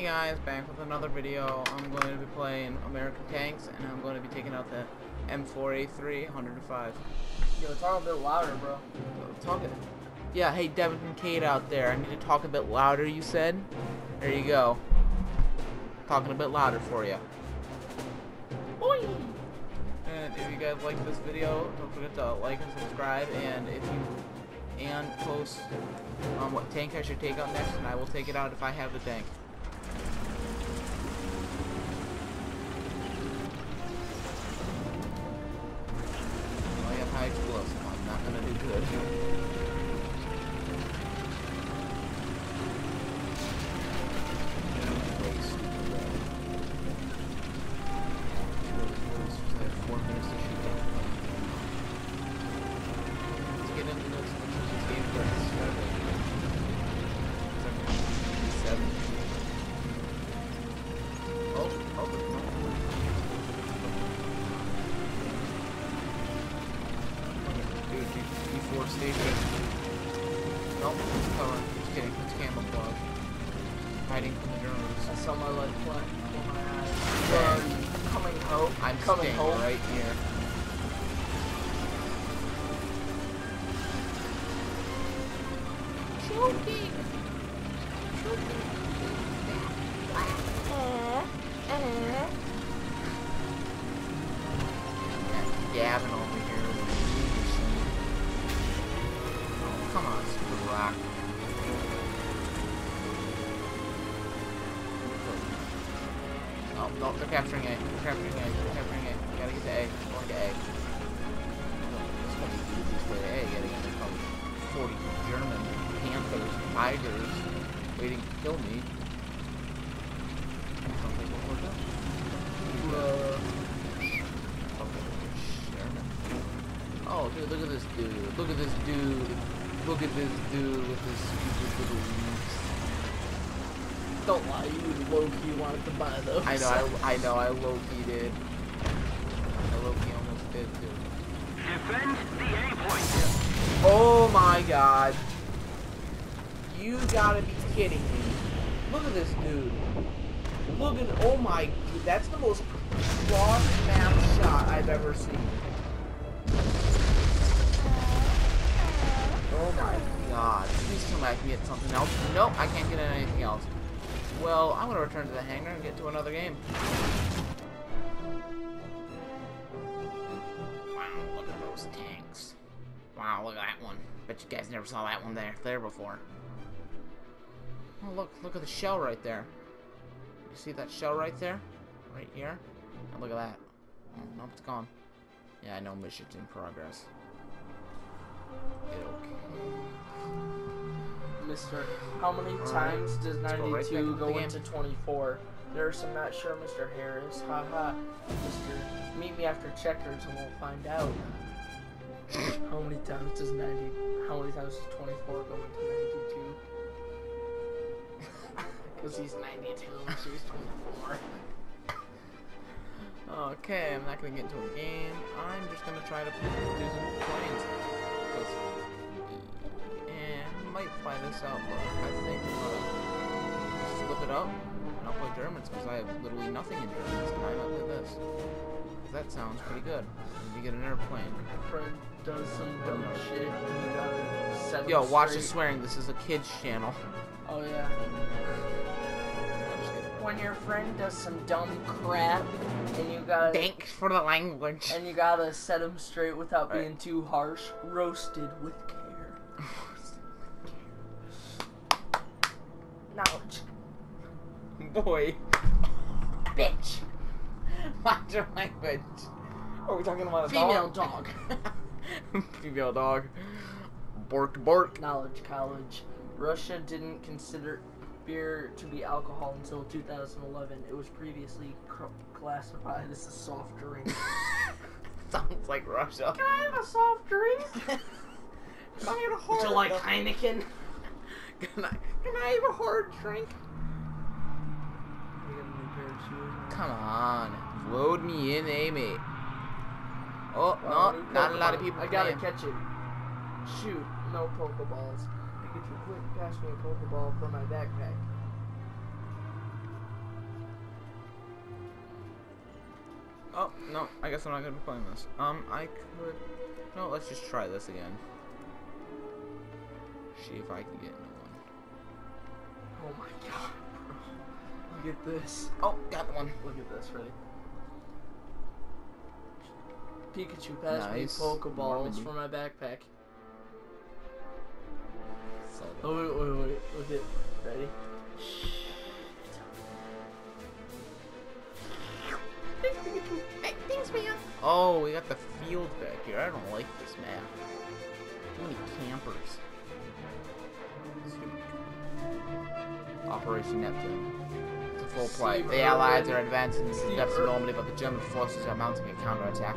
Hey guys, back with another video. I'm going to be playing American Tanks, and I'm going to be taking out the M4A3 105. Yo, talk a bit louder, bro. Talk it. Yeah, hey Devin and Kate out there. I need to talk a bit louder. You said. There you go. Talking a bit louder for you. Oi! And if you guys like this video, don't forget to like and subscribe. And if you and post on what tank I should take out next, and I will take it out if I have the tank. Good. Choking. Gavin over here. Oh, come on, Super Rock. Oh, no, they're capturing A. They're capturing A. They're capturing. We gotta get the A. Going to A. kill me. Sounds like what we're. Uh, Okay, Sherman. Oh, dude, look at this dude. Look at this dude. Look at this dude with his stupid little leaves. don't lie, you low-key wanted to buy those. I know, I, I know, I low-key did. I low-key almost did too. Defend the A point. Oh my god. You gotta be kidding me. Look at this dude. Look at, oh my, that's the most cross map shot I've ever seen. Oh my god. Please come I and get something else. Nope, I can't get anything else. Well, I'm gonna return to the hangar and get to another game. Wow, look at those tanks. Wow, look at that one. Bet you guys never saw that one there there before. Oh look, look at the shell right there. You see that shell right there? Right here? And look at that. Oh, nope, it's gone. Yeah, I know mission's in progress. Okay. Mister, how many Alright, times does let's go right 92 go into 24? There's some not sure, Mr. Harris. Haha. Mister, meet me after checkers and we'll find out. how many times does 90, how many times does 24 go into 92? Because he's 92, so he's 24. Okay, I'm not gonna get into a game. I'm just gonna try to do some planes. 'Cause, I might fly this out, but I think I'm gonna just flip it up and I'll play Germans because I have literally nothing in Germans and I might play this. That sounds pretty good. You get an airplane. Friend does some dumb shit and you gotta Yo, watch the swearing. This is a kids channel. Oh yeah. I'm just kidding. When your friend does some dumb crap and you gotta Thanks for the language. and you gotta set him straight without Right. being too harsh, roasted with care. Knowledge. Boy. Bitch. Watch your language. Are we talking about a Female dog? dog. Female dog. Bork bork. Knowledge college. Russia didn't consider beer to be alcohol until 2011. It was previously cr- classified as a soft drink. Sounds like Russia. Can I have a soft drink? Can I have a hard Would you like Heineken? Can I, can I have a hard drink? We got a new pair of shoes. Come on. Load me in, Amy. Oh, Oh, no, not a lot of people I gotta playing. catch it. Shoot, no Pokeballs. Could you quick pass me a Pokeball for my backpack? Oh, no, I guess I'm not going to be playing this. Um, I could... No, let's just try this again. See if I can get another one. Oh my god, bro. Look at this. Oh, got one. Look at this, ready? Pikachu, pass nice. me Pokeballs for my backpack. So, Oh wait, wait, wait. Look at ready? Oh, we got the field back here. I don't like this map. Too many campers. Operation Neptune. It's a full flight. The Allies are advancing into the Steve depths of Normandy, but the German forces are mounting a counterattack.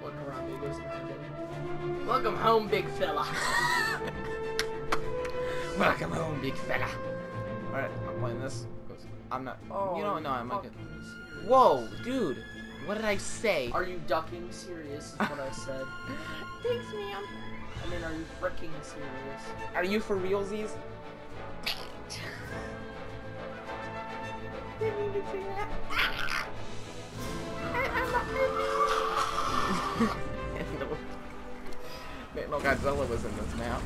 When Harambe. Welcome home, big fella. Welcome home, big fella. Alright, I'm playing this. 'cause I'm not. Oh, you don't know. I'm not fucking gonna. serious? Whoa, dude. What did I say? Are you ducking serious? Is what I said. Thanks, ma'am. I mean, are you freaking serious? Are you for realsies? Man, no, Godzilla was in this map.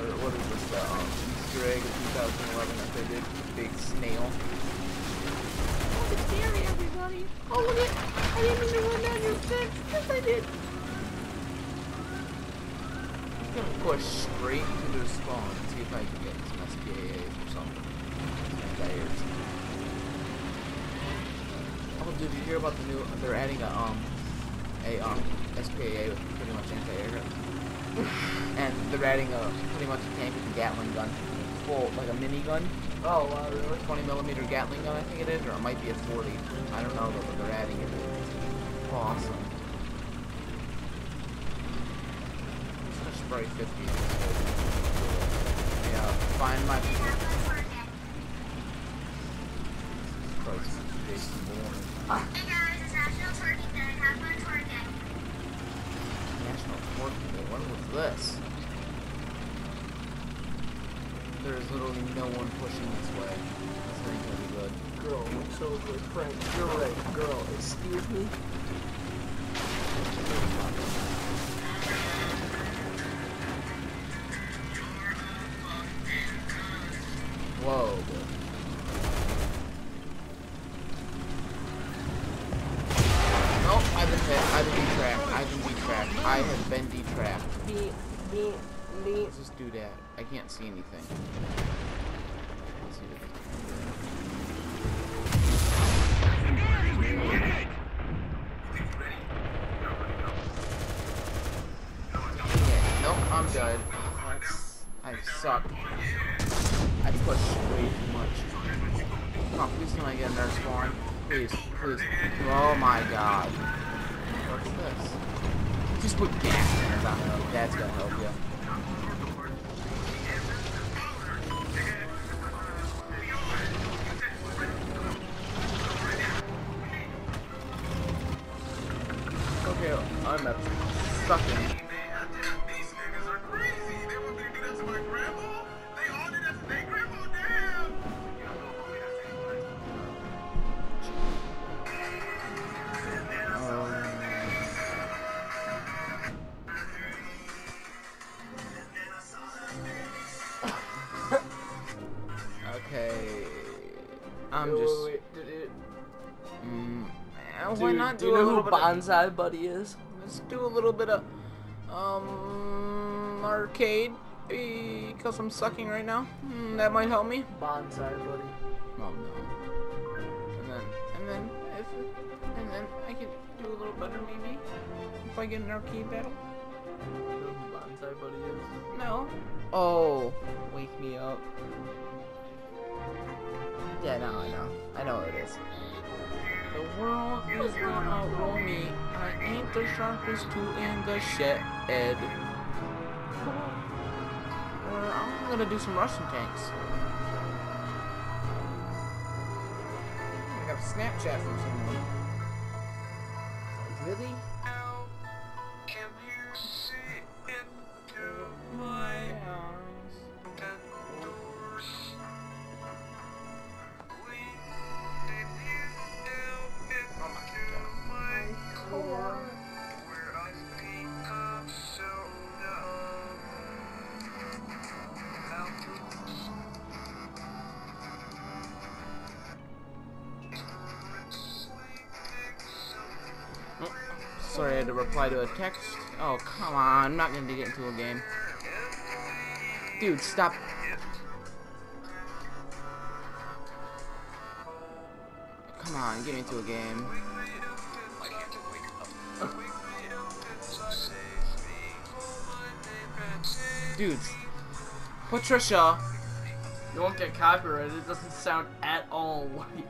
Or what is this, the um, Easter egg of 2011 that they did? Big snail. Oh, it's scary, everybody. Oh, look at I didn't mean to run down your fence. Yes, I did. I'm gonna push straight into their spawn and see if I can get some SPAAs or something. Some. Oh, dude, you hear about the new? They're adding a um, a um, SPAA with pretty much anti-air, and they're adding a pretty much a tank with a Gatling gun, full like a mini gun, Oh wow, really? 20 millimeter Gatling gun, I think it is, or it might be a 40. I don't know, but they're adding it. Awesome. I'm gonna spray 50. Yeah, find my. Christ, Jason Bourne. Was this? There is literally no one pushing this way. This ain't gonna be good. Girl, you're so good, Frank. You're right, girl. Excuse me. Can't see anything. Let's see what- Yeah, nope, I'm dead. That's I suck. I pushed way too much. Come on, please can I get another spawn? Please, please. Oh my god. What's this? Just put gas in it. That's gonna help you. I'm Wait, just. wait, wait, Mm, eh, why not do do, you a know little who bit? Of, Bonzi Buddy is? let's do a little bit of um arcade because I'm sucking right now. Hmm, that might help me. Bonzi Buddy. Oh no. And then and then if and then I can do a little better maybe if I get an arcade battle. You know who Bonzi Buddy is? No. Oh, wake me up. Yeah, no, I know. I know what it is. The world is gonna roll me. I ain't the sharpest tool in the shed. Or I'm gonna do some Russian tanks. I got a Snapchat from someone. Really? Sorry I had to reply to a text. Oh, come on. I'm not going to get into a game. Dude, stop. Come on, get me into a game. Dudes. Patricia. You won't get copyrighted. It doesn't sound at all like.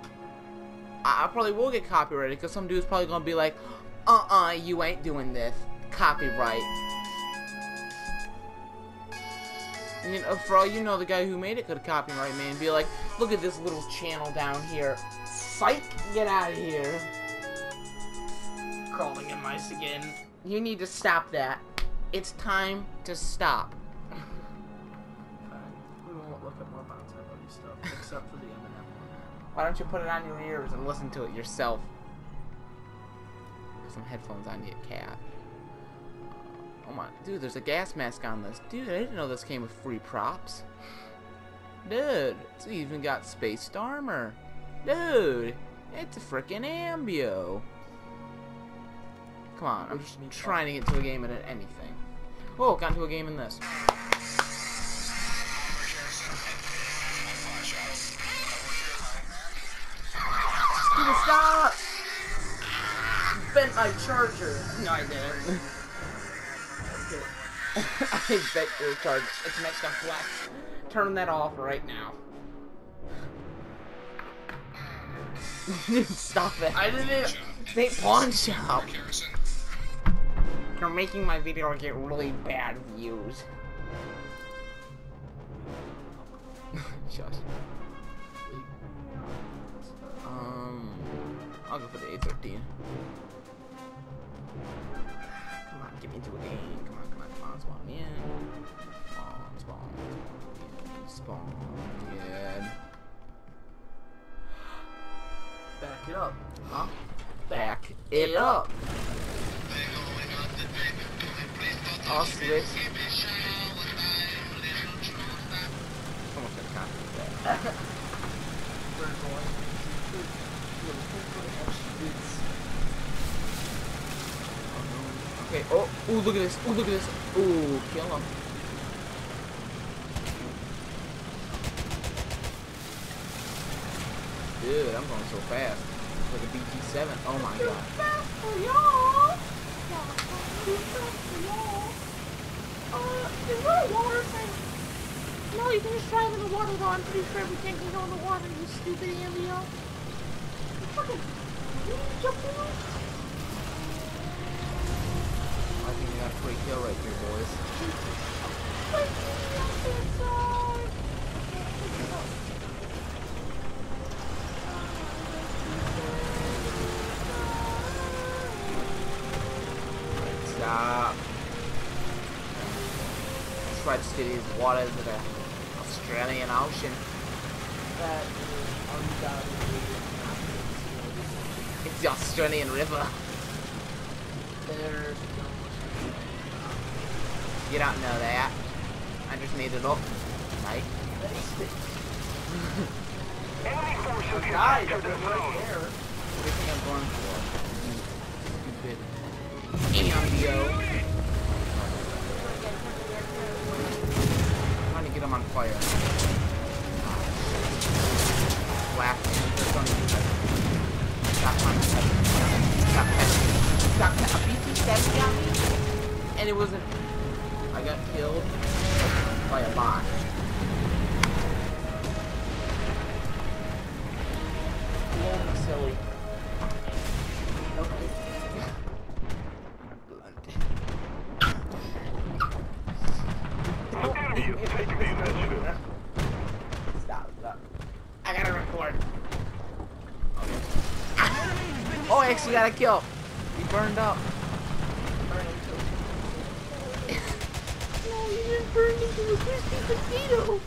I I probably will get copyrighted because some dude's probably gonna be like, uh-uh, you ain't doing this. Copyright. You know, for all you know, the guy who made it could copyright me and be like, look at this little channel down here. Psych, get out of here. Crawling in mice again. You need to stop that. It's time to stop. Fine. We won't look at more Bonzi Buddy stuff, except for the Eminem one. Why don't you put it on your ears and listen to it yourself? Some headphones on you, cat. Oh my, dude, there's a gas mask on this. Dude, I didn't know this came with free props. Dude, it's even got spaced armor. Dude, it's a freaking Ambio. Come on, I'm just trying to get into a game in anything. Oh, got into a game in this. Bent my charger. No, I didn't. I bet your charge. It's next on flex. Turn that off right now. Stop it. I didn't. Say pawn shop. You're making my video get really bad views. Shush. Um, I'll go for the 813. Come on, get me into a game. Come on, come on, come on, spawn me in. Spawn, spawn, spawn, spawn, yeah. Back it up. Huh? Back it up. I'll switch. Almost got going to streets. Okay, oh, ooh, look at this. Ooh, look at this. Ooh, kill him. Dude, I'm going so fast. Like a BT-7. Oh my god. Uh in real water. No, you can just drive in the water though. I'm pretty sure we can't go in the water, you stupid ambio. Fucking jump in. Got a free kill right here, boys. Stop. Try to these waters of the Australian Ocean. It's the Australian River. there's You don't know that. I just made it up. Right? a guy that was right there. Blow me silly. Stop, stop. I gotta record. Oh, I actually got a kill. He burned up. No, you just burned into a crispy potato.